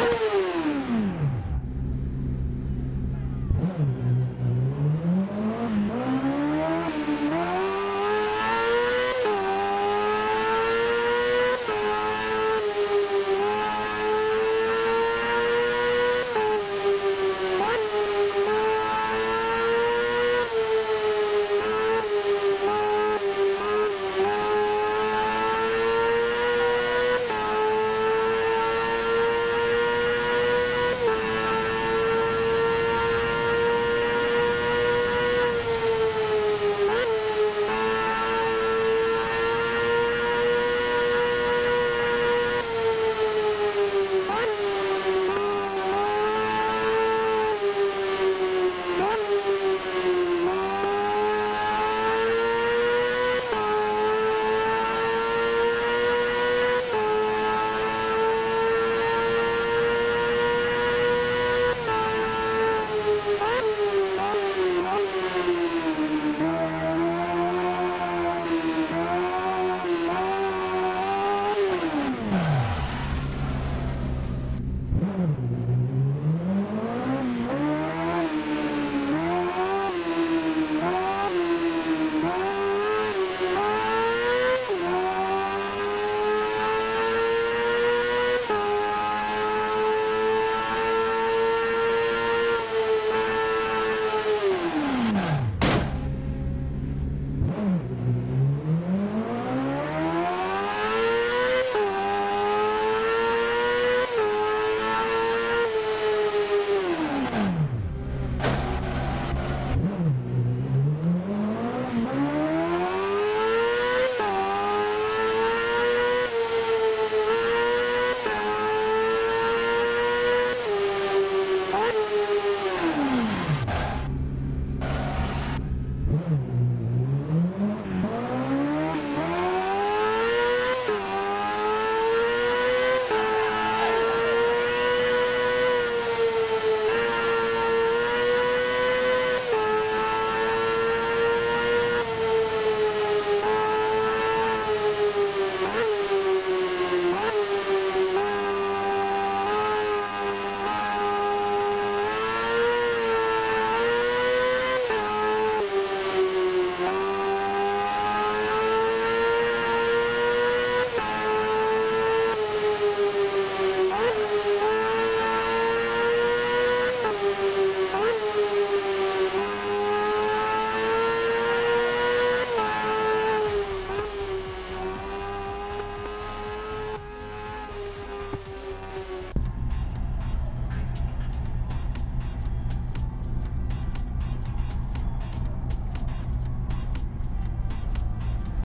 Bye.